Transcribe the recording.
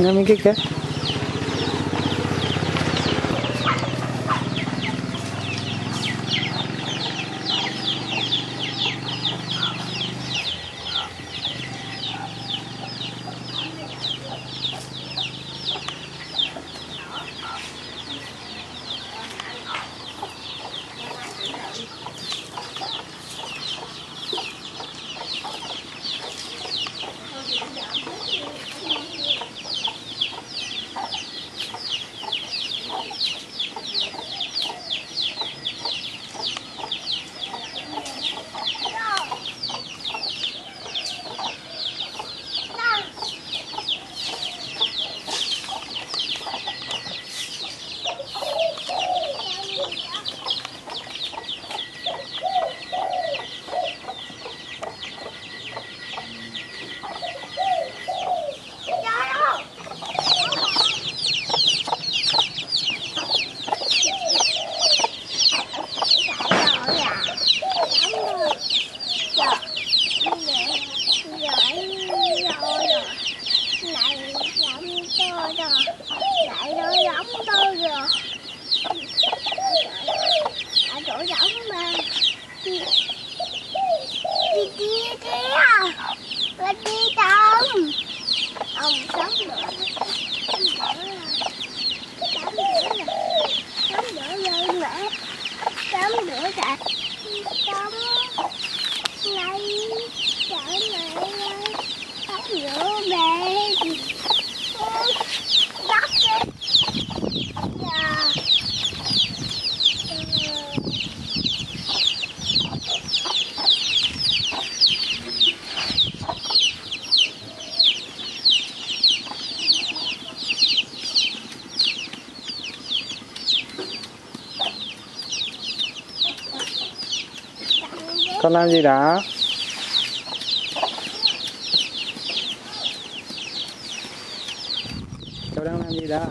नमी के क्या? iya. ဆွလန်းကြည့်တာဆွလန်းကြည့်တာ